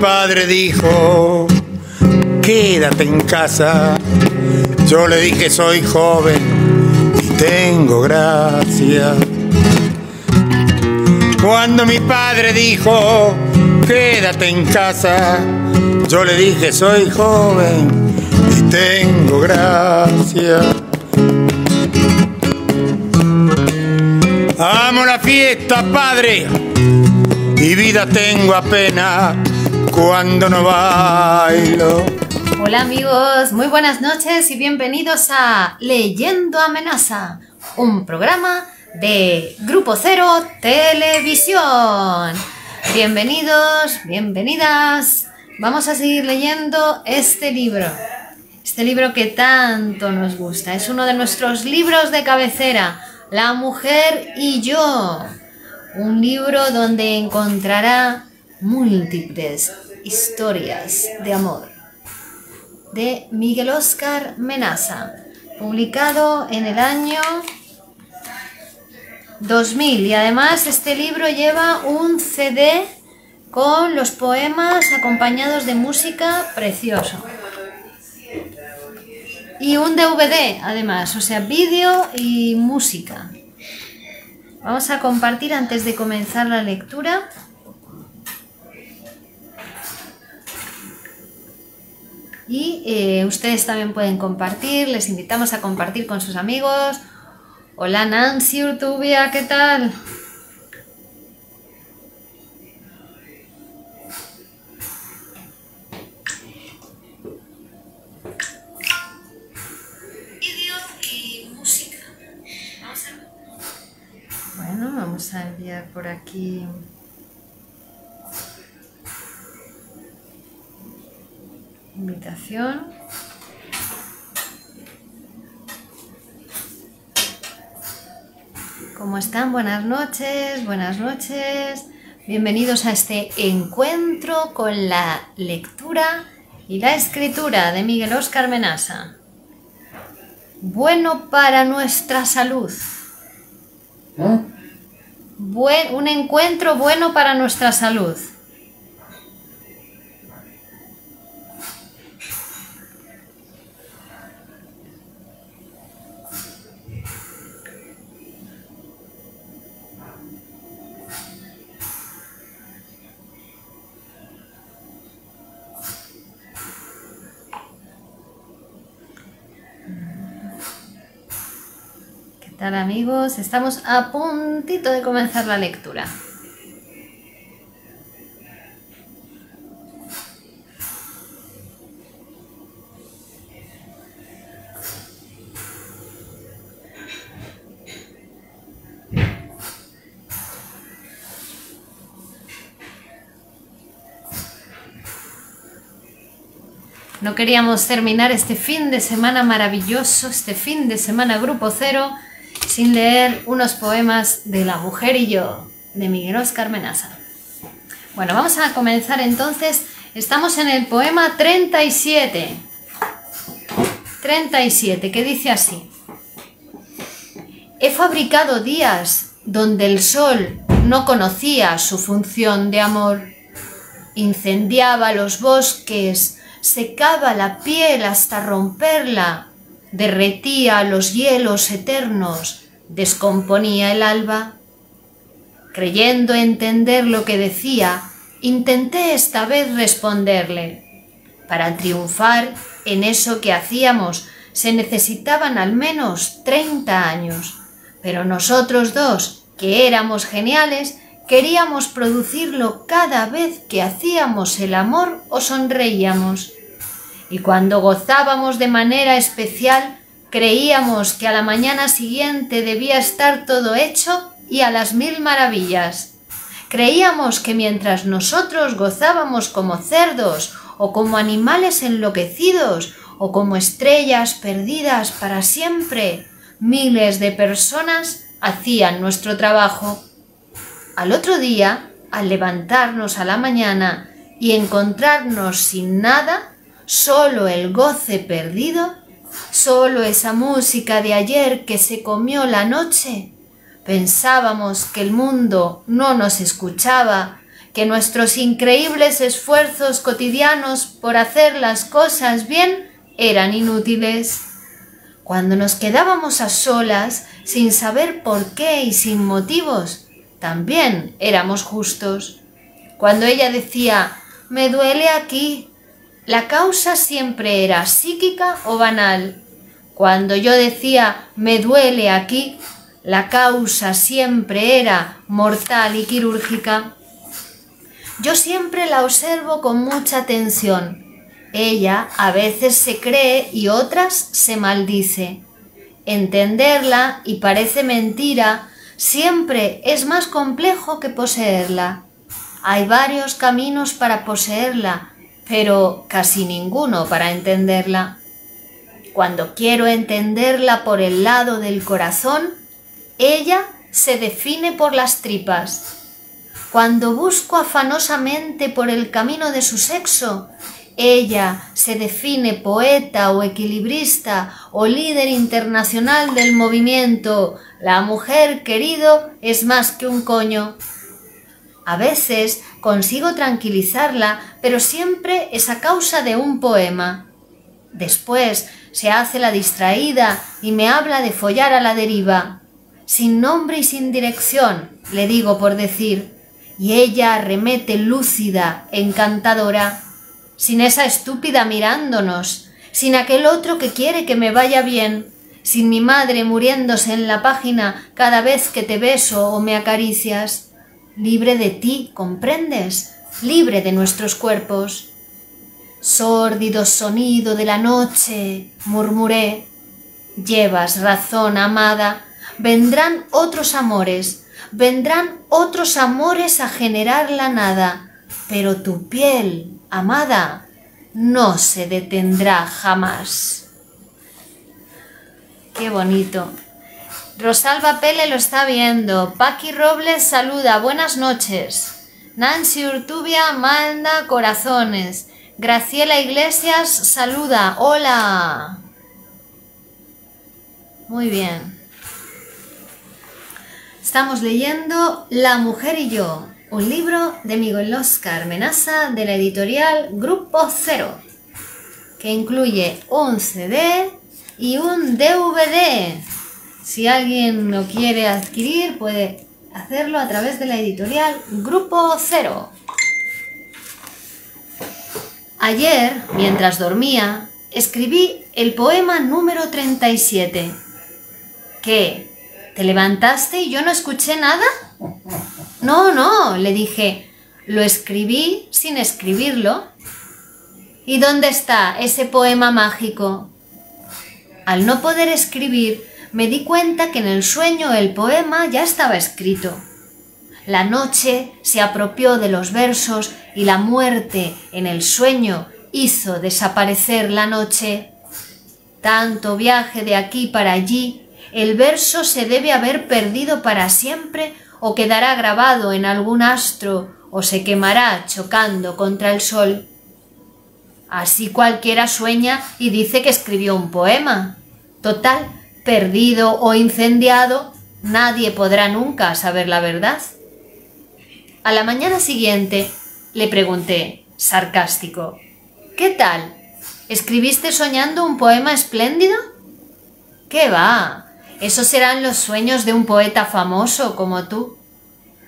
Padre dijo, quédate en casa, yo le dije soy joven y tengo gracia. Cuando mi padre dijo, quédate en casa, yo le dije soy joven y tengo gracia. Amo la fiesta, padre, y vida tengo apenas cuando no bailo. Hola amigos, muy buenas noches y bienvenidos a Leyendo Amenaza, un programa de Grupo Cero Televisión. Bienvenidos, bienvenidas. Vamos a seguir leyendo este libro. Este libro que tanto nos gusta. Es uno de nuestros libros de cabecera. La mujer y yo. Un libro donde encontrará múltiples historias de amor. De Miguel Oscar Menaza. Publicado en el año 2000. Y además este libro lleva un CD con los poemas acompañados de música precioso. Y un DVD además, o sea, vídeo y música. Vamos a compartir antes de comenzar la lectura. Y eh, ustedes también pueden compartir, les invitamos a compartir con sus amigos. Hola Nancy Urtubia, ¿qué tal? Bueno, vamos a enviar por aquí. Invitación. ¿Cómo están? Buenas noches, buenas noches. Bienvenidos a este encuentro con la lectura y la escritura de Miguel Oscar Menasa. Bueno para nuestra salud. Buen, un encuentro bueno para nuestra salud. Tal amigos? Estamos a puntito de comenzar la lectura. No queríamos terminar este fin de semana maravilloso, este fin de semana Grupo Cero, sin leer unos poemas de La mujer y yo, de Miguel Oscar Menaza. Bueno, vamos a comenzar entonces. Estamos en el poema 37. 37, que dice así. He fabricado días donde el sol no conocía su función de amor. Incendiaba los bosques, secaba la piel hasta romperla, derretía los hielos eternos, descomponía el alba. Creyendo entender lo que decía, intenté esta vez responderle. Para triunfar en eso que hacíamos se necesitaban al menos treinta años, pero nosotros dos, que éramos geniales, queríamos producirlo cada vez que hacíamos el amor o sonreíamos. Y cuando gozábamos de manera especial, creíamos que a la mañana siguiente debía estar todo hecho y a las mil maravillas. Creíamos que mientras nosotros gozábamos como cerdos o como animales enloquecidos o como estrellas perdidas para siempre, miles de personas hacían nuestro trabajo. Al otro día, al levantarnos a la mañana y encontrarnos sin nada, solo el goce perdido, solo esa música de ayer que se comió la noche, Pensábamos que el mundo no nos escuchaba, que nuestros increíbles esfuerzos cotidianos por hacer las cosas bien eran inútiles. Cuando nos quedábamos a solas, sin saber por qué y sin motivos, también éramos justos. Cuando ella decía, me duele aquí, la causa siempre era psíquica o banal. Cuando yo decía, me duele aquí, la causa siempre era mortal y quirúrgica. Yo siempre la observo con mucha atención. Ella a veces se cree y otras se maldice. Entenderla, y parece mentira, siempre es más complejo que poseerla. Hay varios caminos para poseerla, pero casi ninguno para entenderla. Cuando quiero entenderla por el lado del corazón, ella se define por las tripas. Cuando busco afanosamente por el camino de su sexo, ella se define poeta o equilibrista o líder internacional del movimiento. La mujer querido es más que un coño. A veces consigo tranquilizarla, pero siempre es a causa de un poema. Después se hace la distraída y me habla de follar a la deriva. Sin nombre y sin dirección, le digo por decir, y ella arremete lúcida, encantadora, sin esa estúpida mirándonos, sin aquel otro que quiere que me vaya bien, sin mi madre muriéndose en la página cada vez que te beso o me acaricias, libre de ti, ¿comprendes? Libre de nuestros cuerpos. Sórdido sonido de la noche, murmuré. Llevas razón, amada, vendrán otros amores, vendrán otros amores a generar la nada, pero tu piel, amada, no se detendrá jamás. Qué bonito. Rosalba Pele lo está viendo. Paqui Robles saluda. Buenas noches. Nancy Urtubia manda corazones. Graciela Iglesias saluda. Hola. Muy bien. Estamos leyendo La mujer y yo, un libro de Miguel Oscar Menaza de la editorial Grupo Cero, que incluye un CD y un DVD. Si alguien lo quiere adquirir, puede hacerlo a través de la editorial Grupo Cero. Ayer, mientras dormía, escribí el poema número 37, que ¿Te levantaste y yo no escuché nada? No, no, le dije, lo escribí sin escribirlo. ¿Y dónde está ese poema mágico? Al no poder escribir, me di cuenta que en el sueño el poema ya estaba escrito. La noche se apropió de los versos y la muerte en el sueño hizo desaparecer la noche. Tanto viaje de aquí para allí el verso se debe haber perdido para siempre o quedará grabado en algún astro o se quemará chocando contra el sol. Así cualquiera sueña y dice que escribió un poema. Total, perdido o incendiado, nadie podrá nunca saber la verdad. A la mañana siguiente le pregunté, sarcástico, ¿qué tal? ¿Escribiste soñando un poema espléndido? ¿Qué va? Esos serán los sueños de un poeta famoso como tú.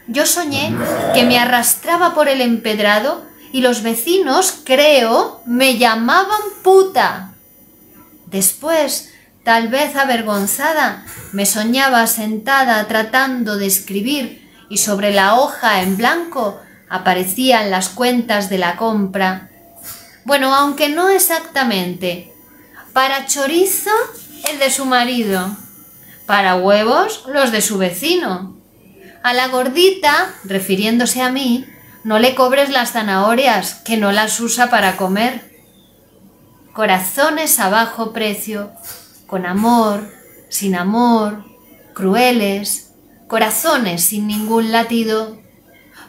Yo soñé que me arrastraba por el empedrado y los vecinos, creo, me llamaban puta. Después, tal vez avergonzada, me soñaba sentada tratando de escribir y sobre la hoja en blanco aparecían las cuentas de la compra. Bueno, aunque no exactamente. Para chorizo, el de su marido para huevos los de su vecino, A la gordita, refiriéndose a mí, no le cobres las zanahorias, que no las usa para comer. Corazones a bajo precio, con amor, sin amor, crueles, corazones sin ningún latido,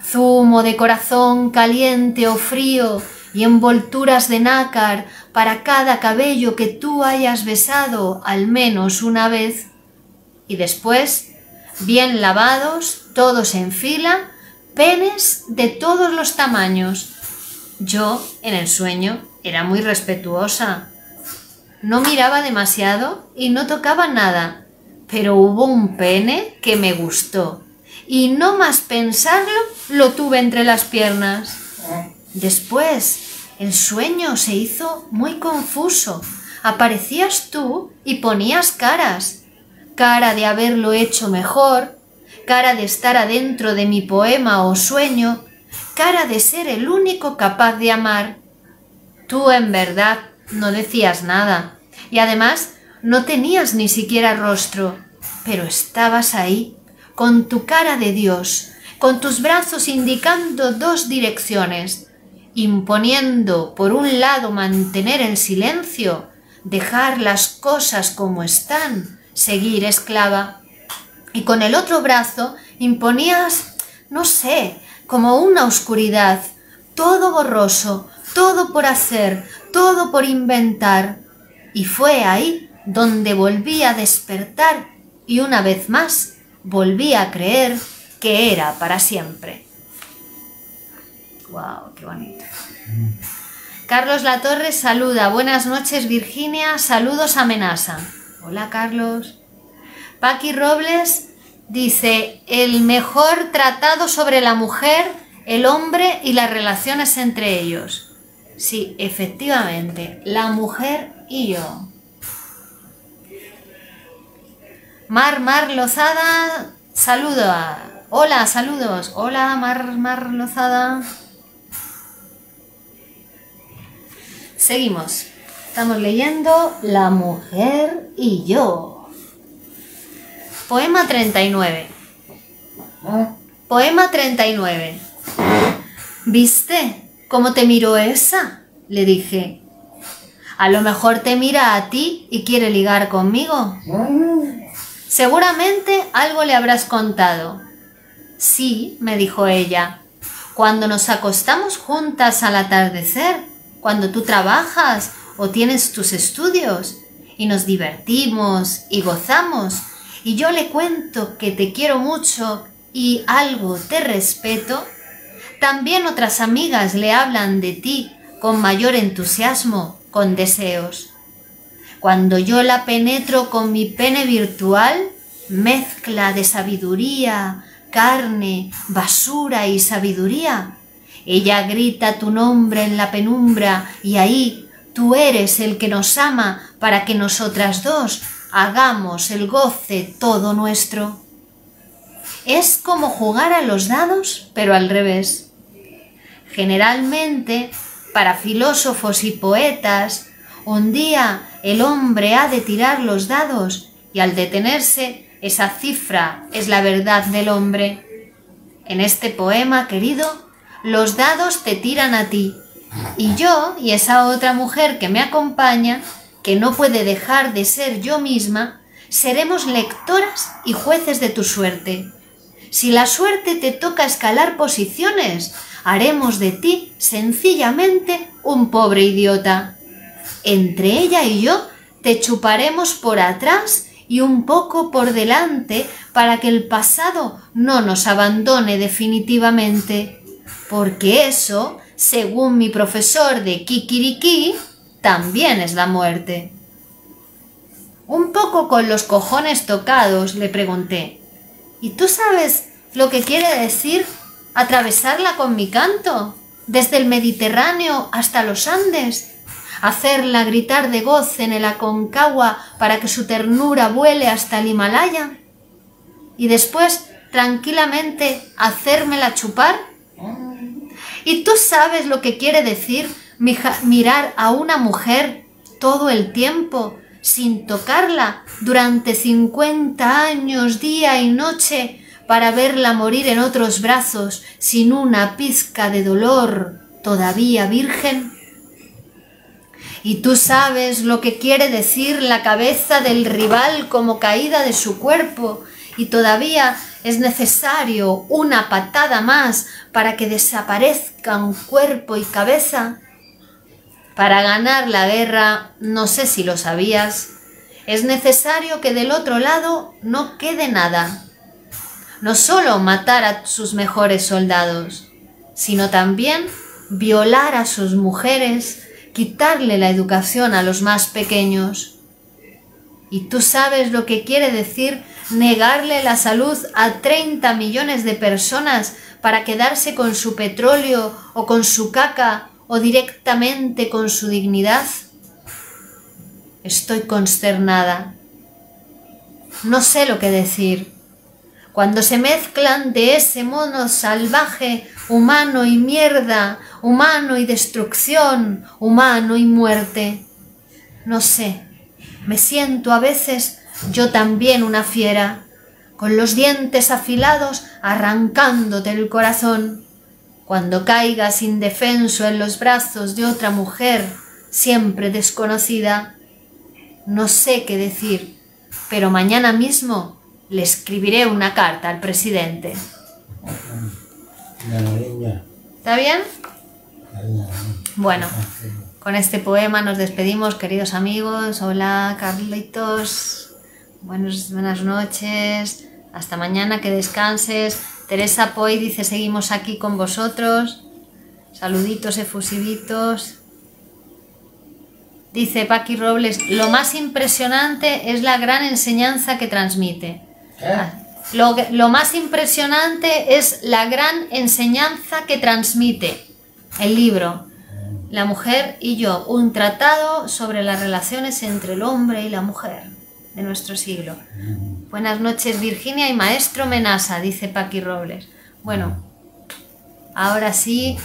zumo de corazón caliente o frío y envolturas de nácar para cada cabello que tú hayas besado al menos una vez, y después, bien lavados, todos en fila, penes de todos los tamaños. Yo, en el sueño, era muy respetuosa. No miraba demasiado y no tocaba nada, pero hubo un pene que me gustó y no más pensarlo lo tuve entre las piernas. Después, el sueño se hizo muy confuso. Aparecías tú y ponías caras. Cara de haberlo hecho mejor, cara de estar adentro de mi poema o sueño, cara de ser el único capaz de amar. Tú en verdad no decías nada. Y además no tenías ni siquiera rostro, pero estabas ahí, con tu cara de Dios, con tus brazos indicando dos direcciones, imponiendo por un lado mantener el silencio, dejar las cosas como están, seguir esclava, y con el otro brazo imponías, no sé, como una oscuridad, todo borroso, todo por hacer, todo por inventar. Y fue ahí donde volví a despertar y una vez más volví a creer que era para siempre. ¡Wow! ¡Qué bonito! Carlos Latorre saluda. Buenas noches, Virginia. Saludos amenaza. Hola, Carlos. Paqui Robles dice, el mejor tratado sobre la mujer, el hombre y las relaciones entre ellos. Sí, efectivamente, la mujer y yo. Mar Mar Lozada, saludo. Hola, saludos. Hola, Mar Mar Lozada. Seguimos. Estamos leyendo La mujer y yo. Poema 39. Poema 39. ¿Viste cómo te miró esa? Le dije. A lo mejor te mira a ti y quiere ligar conmigo. Seguramente algo le habrás contado. Sí, me dijo ella. Cuando nos acostamos juntas al atardecer, cuando tú trabajas o tienes tus estudios y nos divertimos y gozamos y yo le cuento que te quiero mucho y algo te respeto, también otras amigas le hablan de ti con mayor entusiasmo, con deseos. Cuando yo la penetro con mi pene virtual, mezcla de sabiduría, carne, basura y sabiduría, ella grita tu nombre en la penumbra y ahí tú eres el que nos ama para que nosotras dos hagamos el goce todo nuestro. Es como jugar a los dados, pero al revés. Generalmente, para filósofos y poetas, un día el hombre ha de tirar los dados y al detenerse, esa cifra es la verdad del hombre. En este poema, querido, los dados te tiran a ti. Y yo y esa otra mujer que me acompaña, que no puede dejar de ser yo misma, seremos lectoras y jueces de tu suerte. Si la suerte te toca escalar posiciones, haremos de ti sencillamente un pobre idiota. Entre ella y yo te chuparemos por atrás y un poco por delante para que el pasado no nos abandone definitivamente porque eso, según mi profesor de Kikiriki, también es la muerte. Un poco con los cojones tocados le pregunté, ¿y tú sabes lo que quiere decir atravesarla con mi canto? Desde el Mediterráneo hasta los Andes, hacerla gritar de goce en el Aconcagua para que su ternura vuele hasta el Himalaya y después tranquilamente hacérmela chupar ¿Y tú sabes lo que quiere decir mirar a una mujer todo el tiempo sin tocarla durante 50 años, día y noche, para verla morir en otros brazos sin una pizca de dolor todavía virgen? ¿Y tú sabes lo que quiere decir la cabeza del rival como caída de su cuerpo y todavía es necesario una patada más para que desaparezcan cuerpo y cabeza? Para ganar la guerra, no sé si lo sabías, es necesario que del otro lado no quede nada. No solo matar a sus mejores soldados, sino también violar a sus mujeres, quitarle la educación a los más pequeños. ¿Y tú sabes lo que quiere decir negarle la salud a 30 millones de personas para quedarse con su petróleo o con su caca o directamente con su dignidad? Estoy consternada. No sé lo que decir. Cuando se mezclan de ese mono salvaje, humano y mierda, humano y destrucción, humano y muerte. No sé, me siento a veces yo también una fiera, con los dientes afilados arrancándote el corazón, cuando caigas indefenso en los brazos de otra mujer, siempre desconocida. No sé qué decir, pero mañana mismo le escribiré una carta al presidente. ¿Está bien? Bueno, con este poema nos despedimos, queridos amigos. Hola, Carlitos. Buenas, buenas noches. Hasta mañana, que descanses. Teresa Poi dice, seguimos aquí con vosotros. Saluditos efusivitos. Dice Paqui Robles, lo más impresionante es la gran enseñanza que transmite. Ah, lo, lo más impresionante es la gran enseñanza que transmite el libro. La mujer y yo, un tratado sobre las relaciones entre el hombre y la mujer de nuestro siglo. Buenas noches Virginia y maestro Menasa, dice Paqui Robles. Bueno, ahora sí,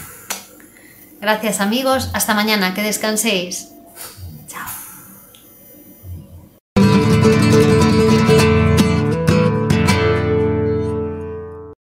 gracias amigos, hasta mañana, que descanséis.